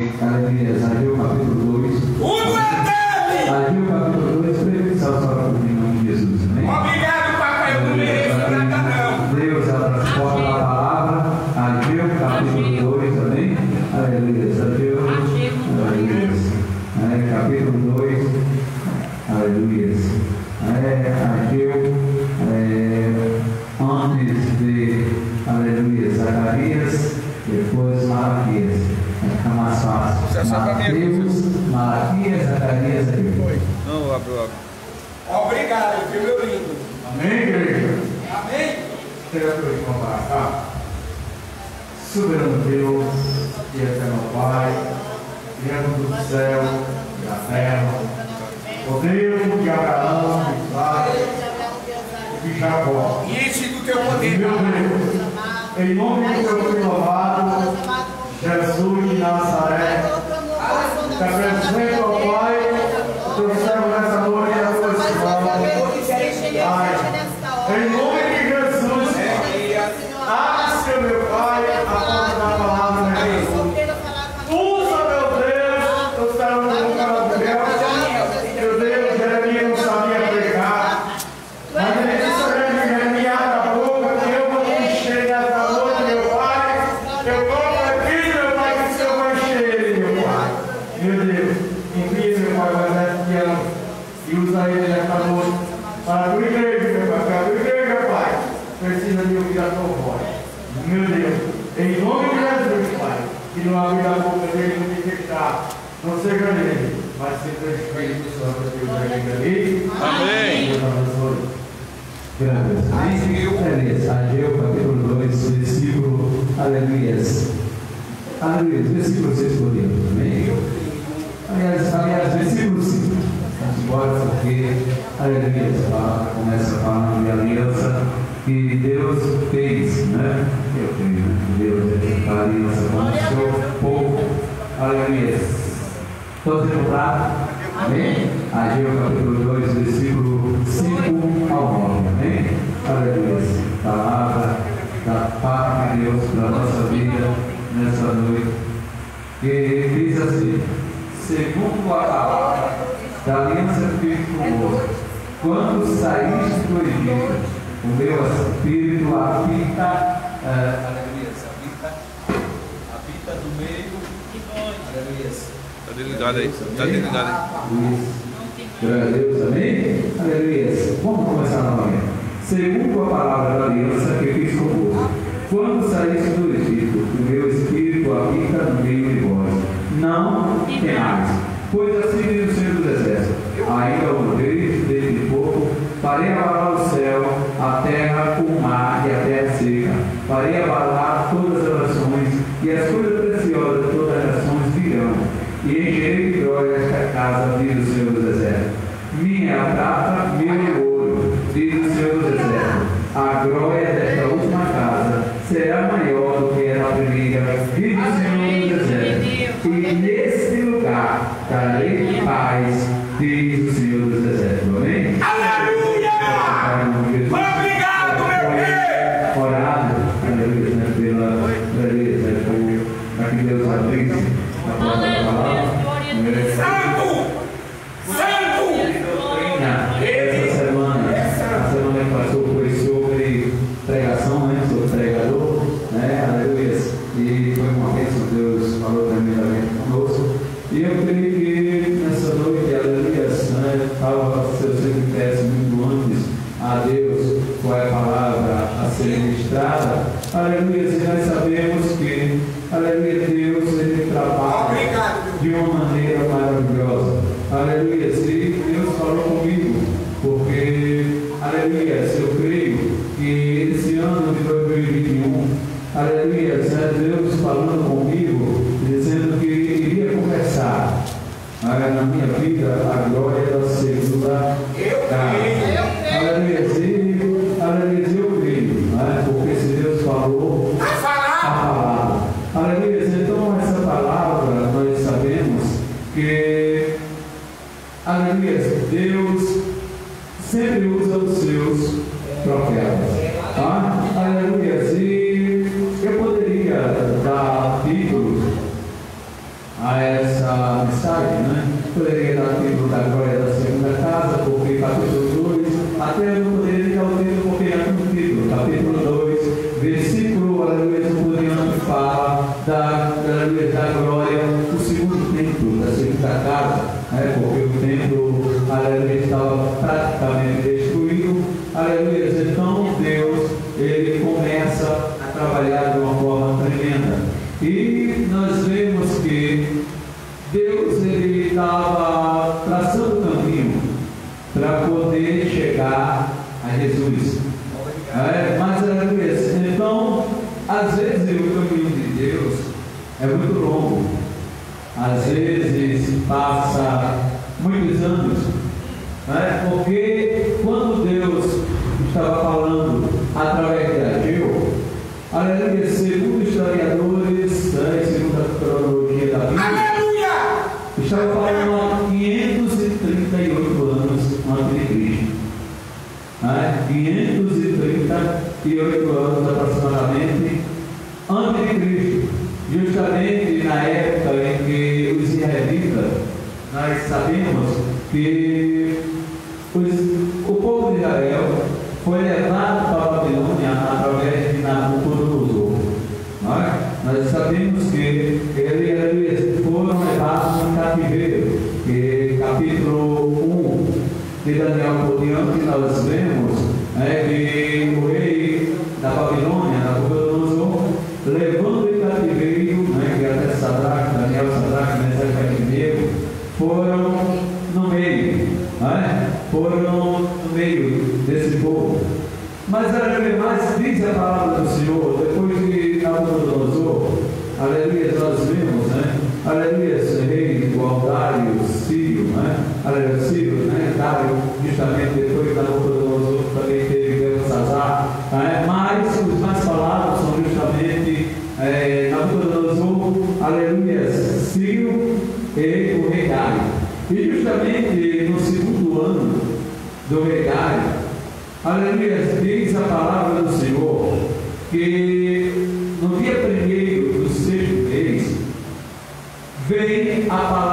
Aleluia, Zaqueu capítulo 2. soberano Deus e é eterno Pai, Criador é do céu e da terra, o Deus de Abraão, de Isaac e de Jacó. E esse do teu poder. Meu Deus, em nome do teu filho amado, Jesus de Nazaré, te apresento ao Pai, o teu Então, consagrarei, mas sempre Espírito Santo que os regarei. Amém. Graças. Ageu. Ageu, capítulo 2, versículo, aleluias. Aleluia, versículo 6 podemos, amém? Aliás, aliás, versículo 5. Agora, porque, aleluia, começa falando de aliança que Deus fez, né? Eu creio, Deus é aliança com o seu povo, aleluia. Então, Todos encontraram? Amém? Ageu capítulo 2, versículo 5 ao 9. Amém? Glória a Palavra da paz de Deus para a nossa vida nessa noite. Que diz assim: segundo a palavra da aliança que fiz convosco, quando saíste do Egito, o meu espírito habita. Uh, Tá desligado aí. Tá desligado aí. Glória a Deus, amém? Aleluia. Vamos começar novamente. Segundo a palavra da aliança que fiz com o Quando saíste do Egito, o meu espírito habita no meio de vós. Não temais. Pois assim diz o Senhor Aleluias, eu creio que esse ano de 2021, aleluias, né, Deus falando comigo, dizendo que iria começar né, na minha vida a glória né? porque E justamente no segundo ano do regário, aleluia, diz a palavra do Senhor que no dia primeiro do sexto mês, vem a palavra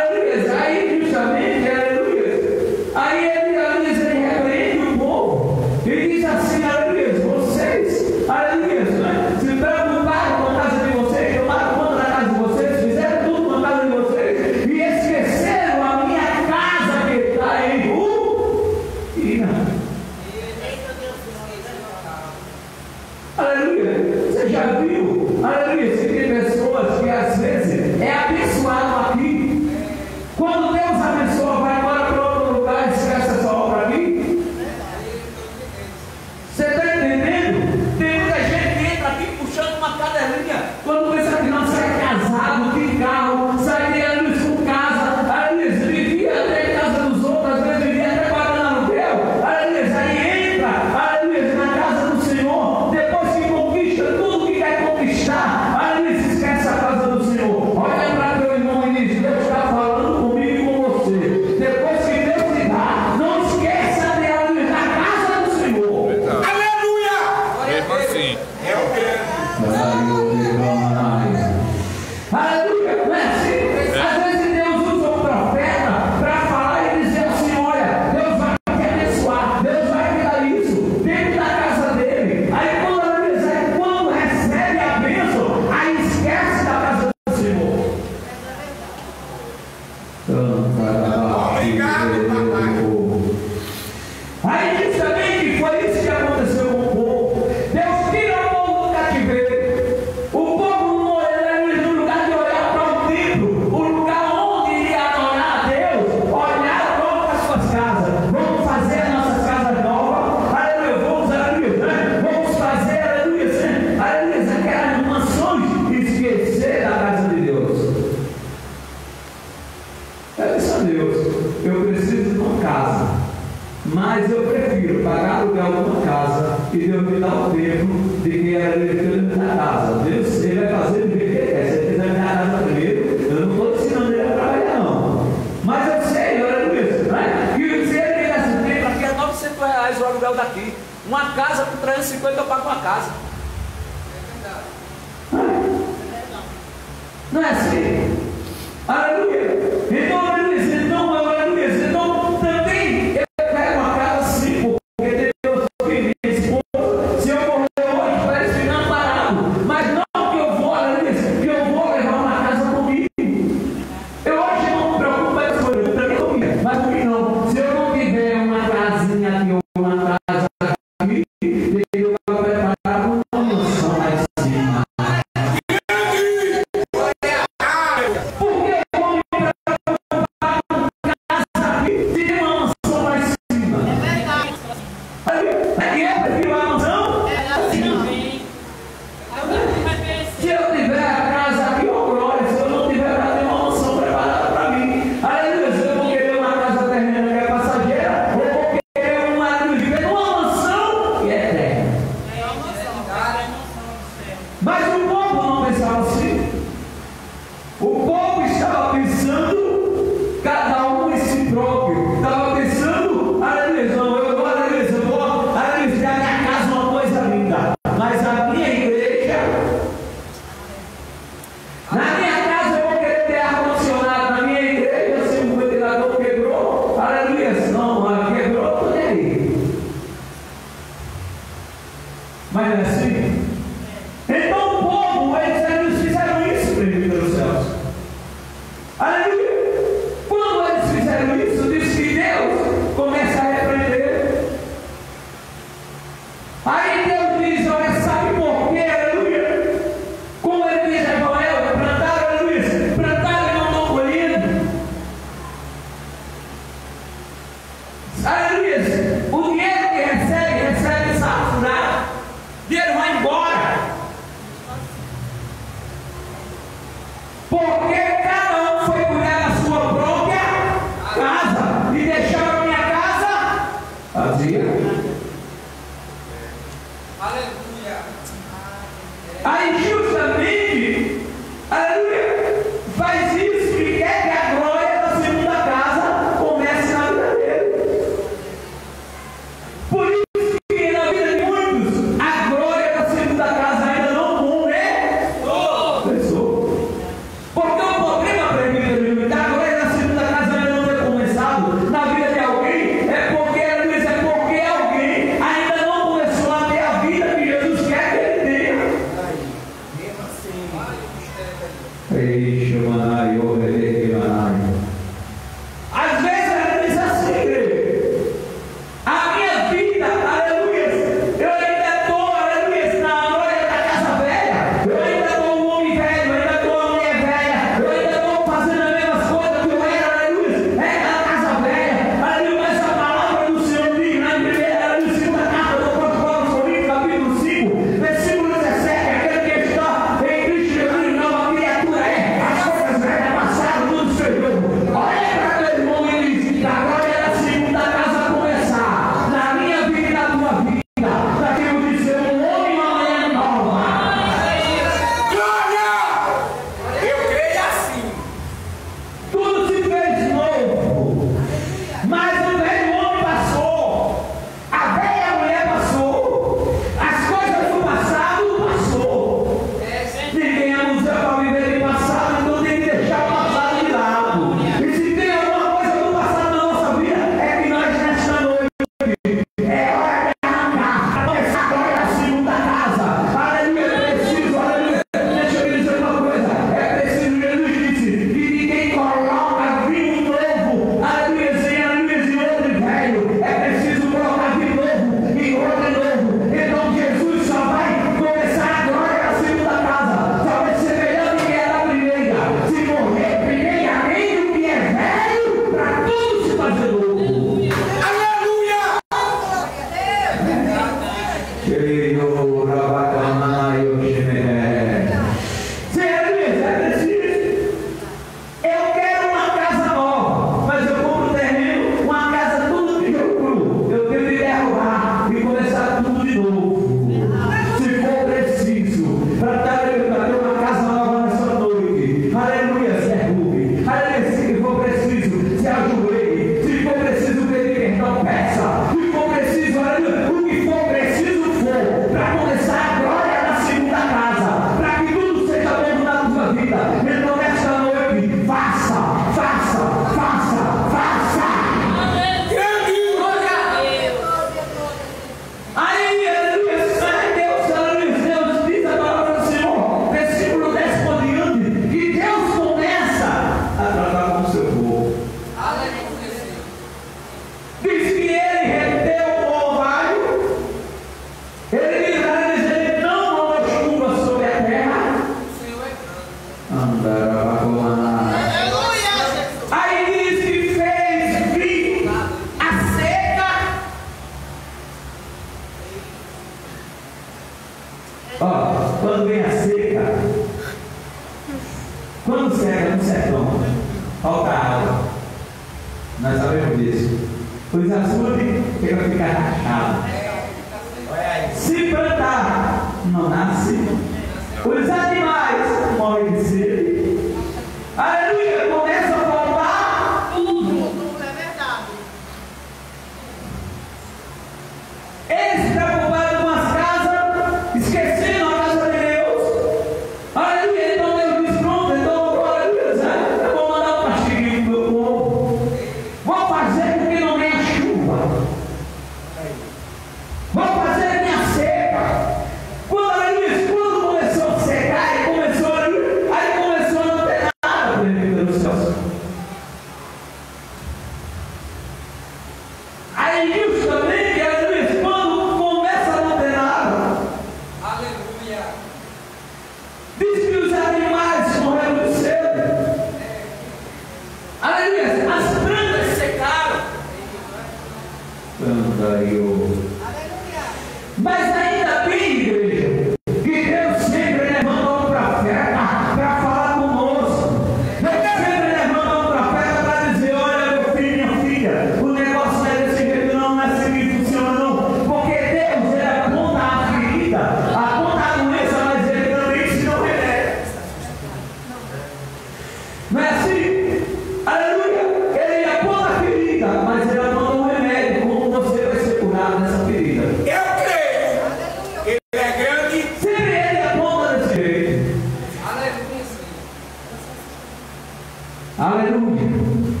Aleluia.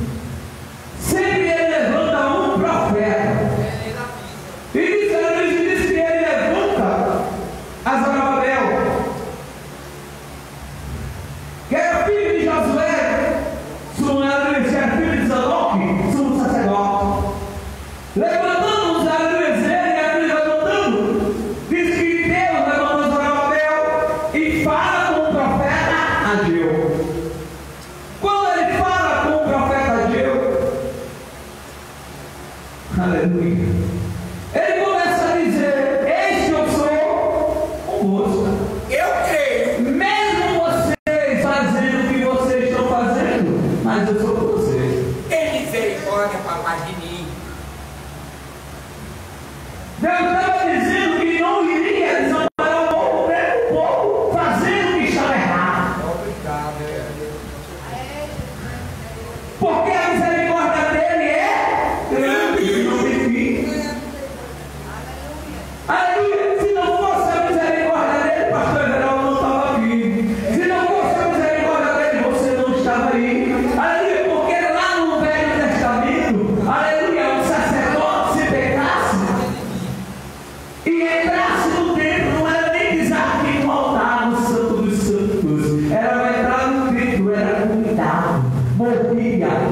Morria,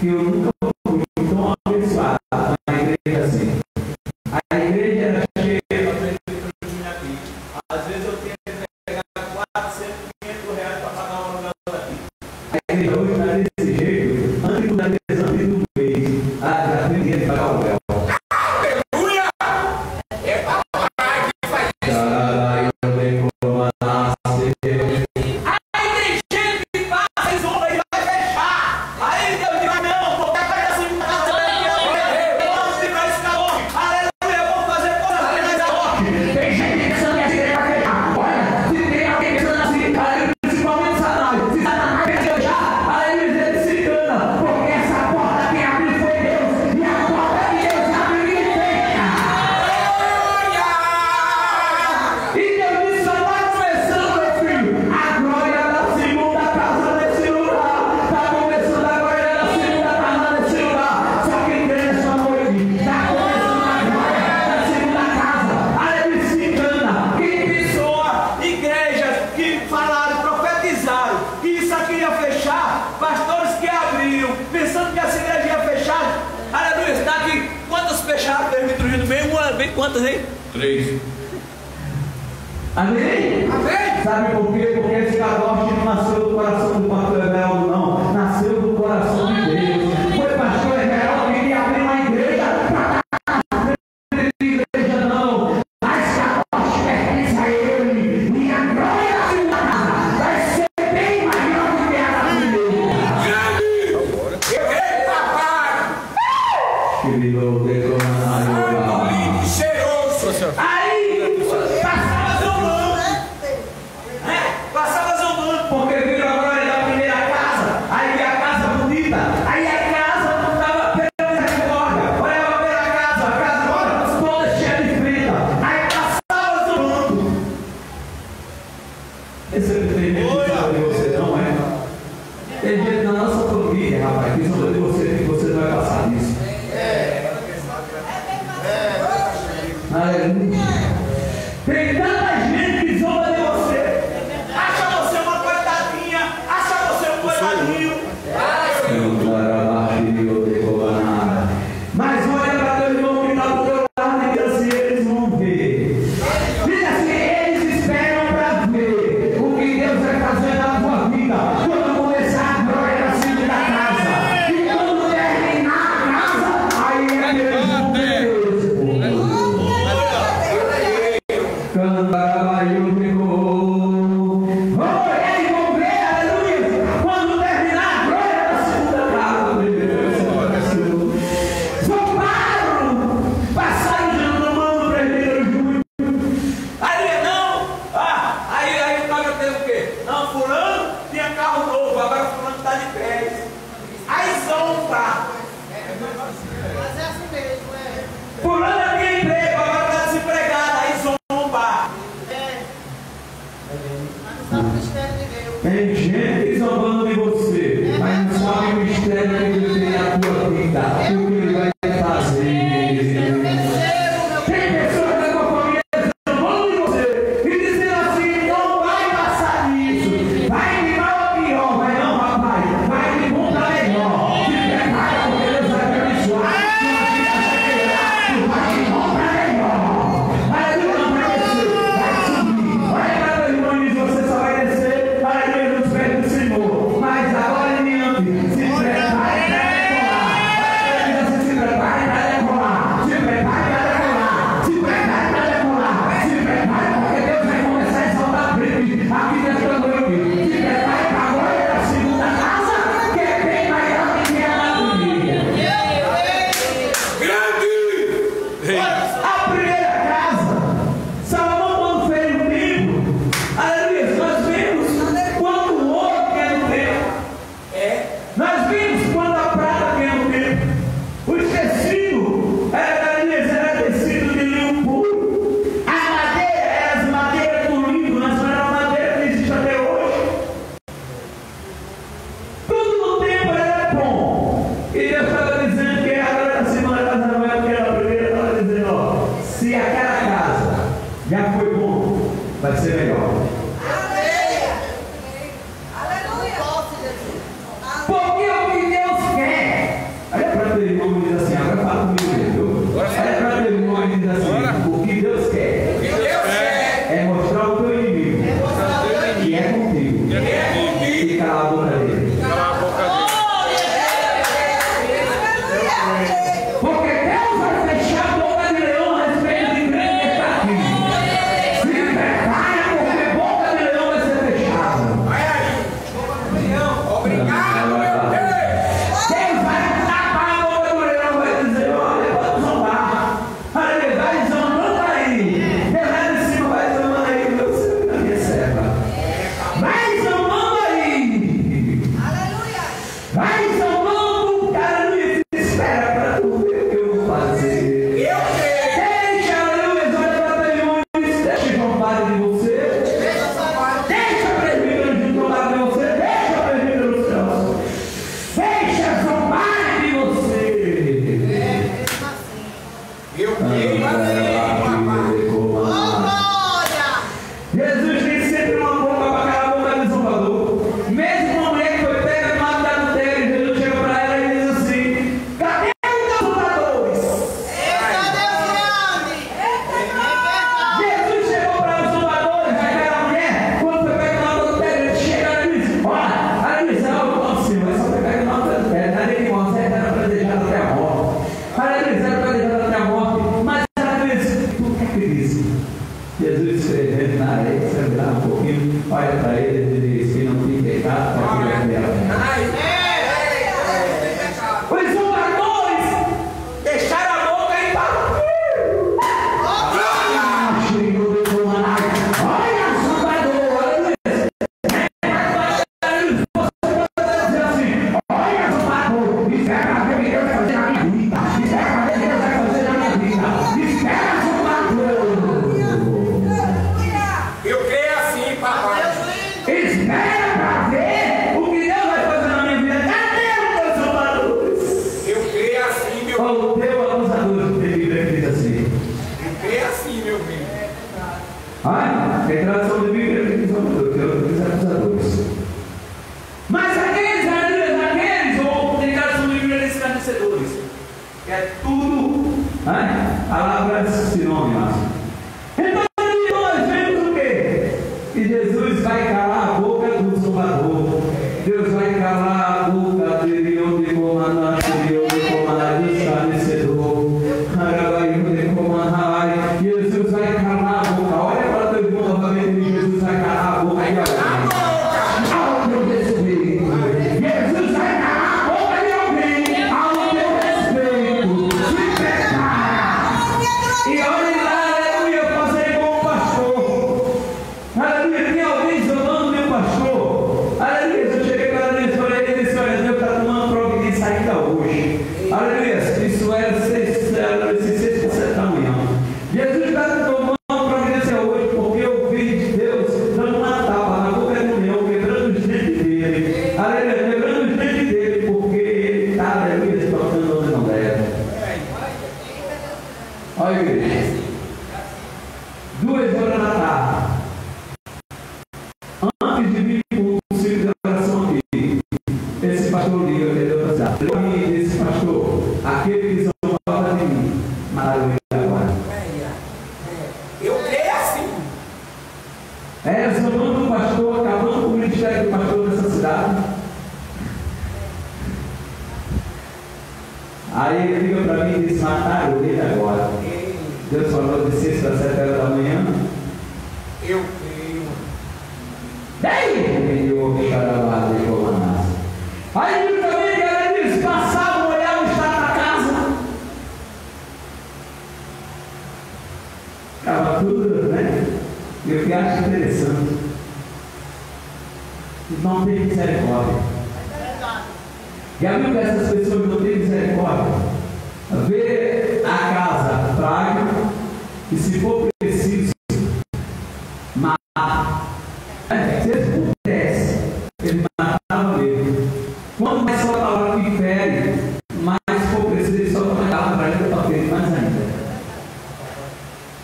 que eu nunca fui tão abençoado na igreja assim. quantas aí? Três. Amém? Amém? Sabe por quê? Porque esse cadote nasceu do coração do patrão.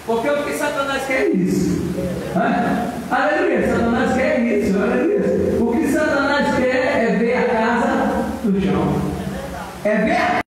Porque o que Satanás quer é isso. Hã? Aleluia, Satanás quer isso, aleluia. O que Satanás quer é ver a casa do chão. É ver a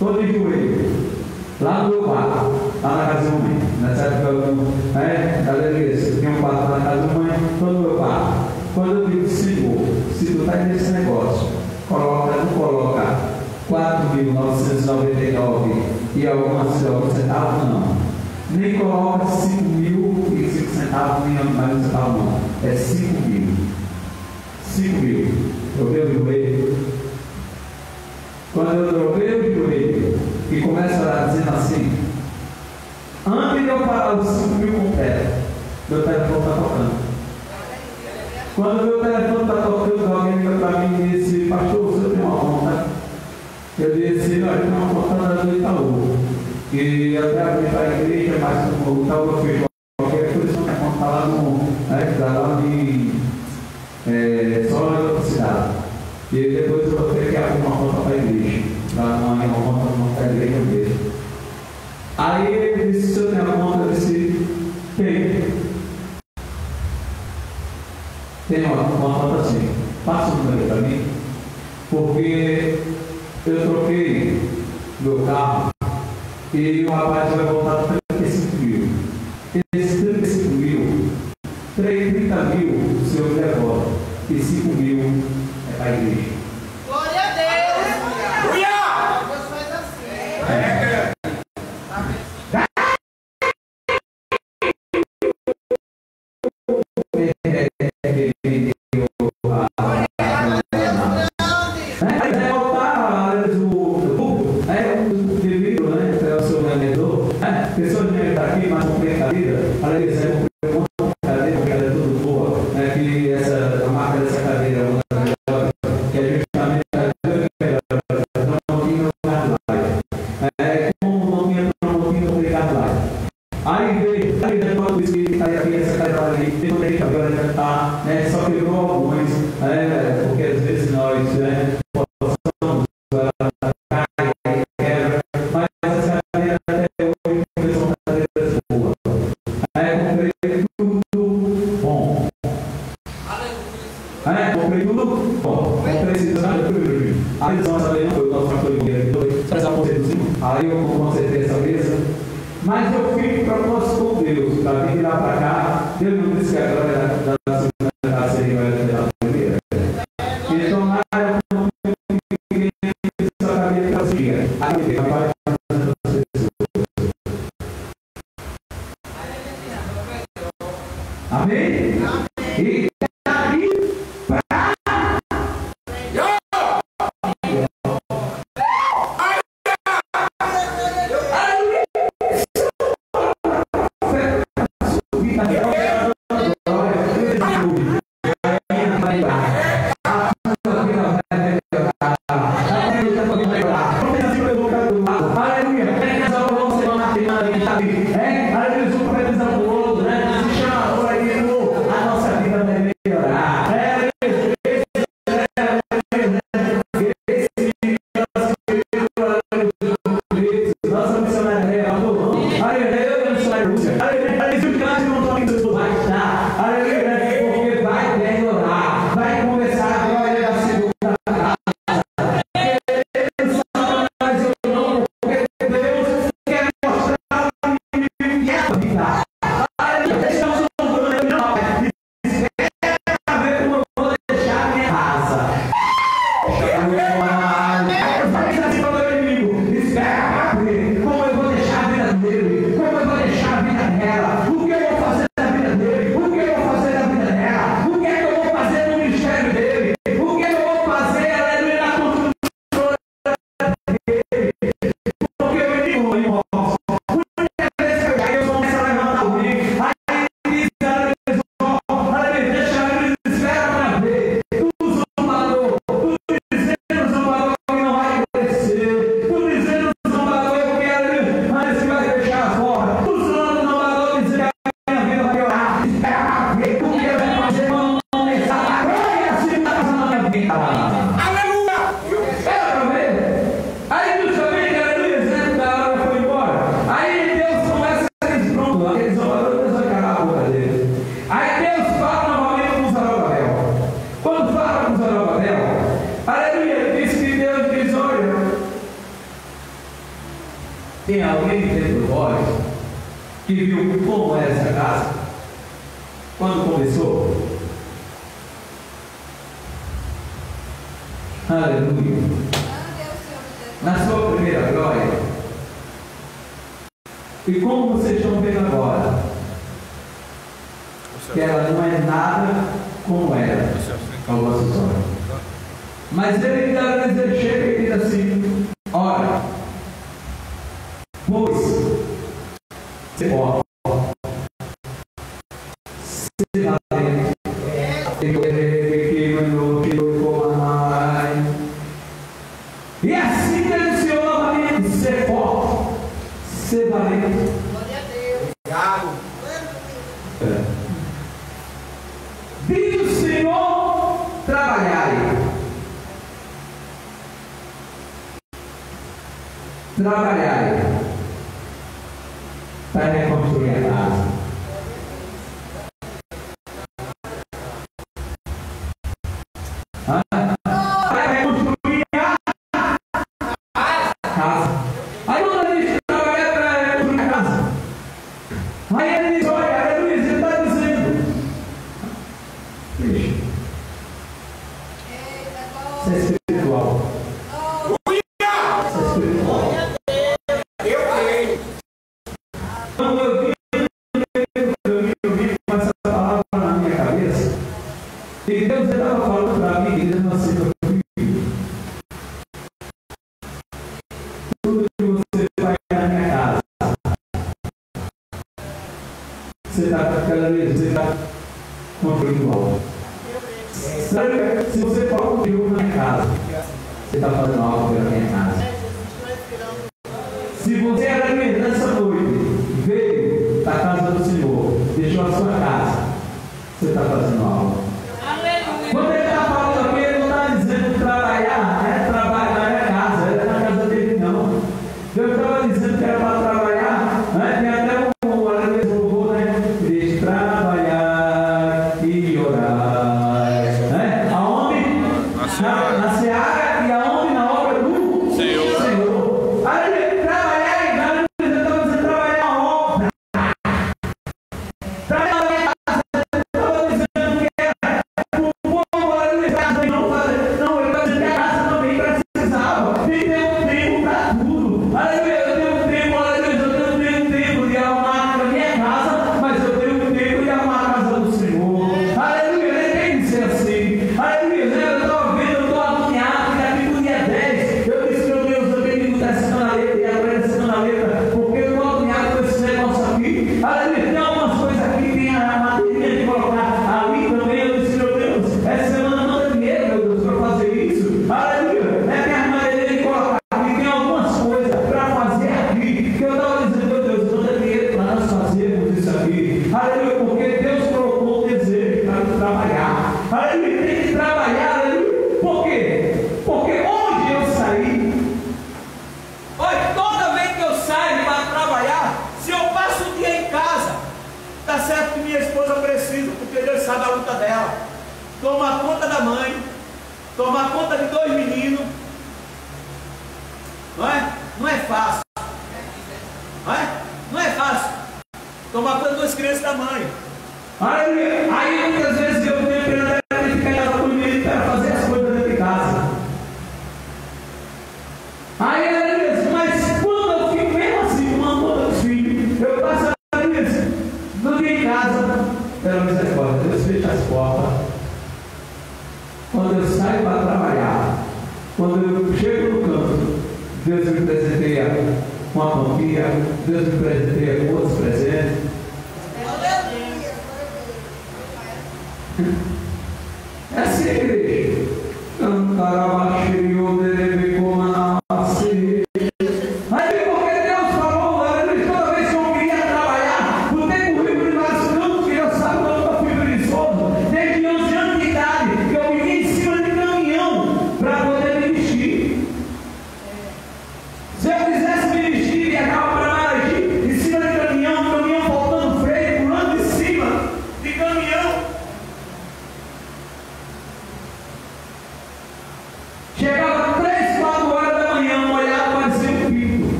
Todo de joelho. Lá no meu quarto, lá na casa da mãe. Nessa época eu né, da eu tenho um quarto na casa da mãe, todo no meu quarto. Quando eu digo, Senhor, se tu estás nesse negócio, coloca, não coloca 4.999 e algumas alguns centavos, não. Nem coloca 5.000 e 5 centavos, nem mais um centavo, não. É 5 mil. 5 mil. Eu o ler. Quando eu tropei e começa a dizendo assim: Ame meu pai, o 5 mil completo. Meu telefone está tocando. Quando meu telefone está tocando, alguém liga para mim e disse: assim, Pastor, você tem uma conta? Eu disse: Não, eu tenho uma conta da do Itaú. E até abri para a igreja, mas o Itaú tá, eu fui to you evaluation. He você vai. Obrigado. É. Vinde o Senhor trabalhai. Trabalhai para reconstruir a casa.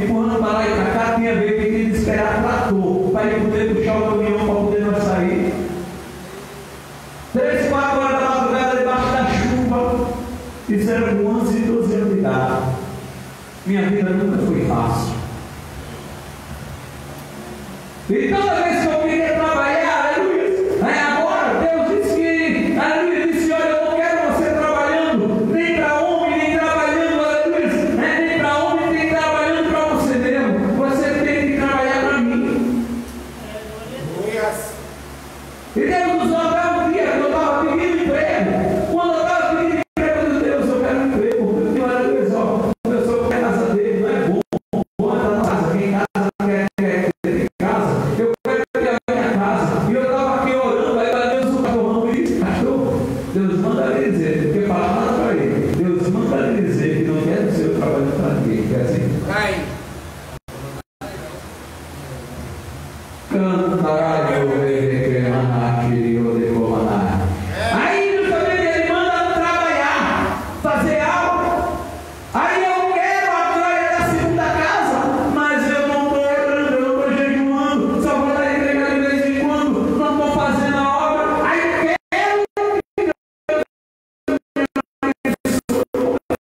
Tipo, empurrando para lá e para cá, tinha ver que tinha desesperado trator, para ele poder puxar o caminhão para poder não sair. Três, quatro horas da madrugada, debaixo da chuva, fizeram com 11 e 12 anos de idade. Minha vida nunca foi fácil. Então,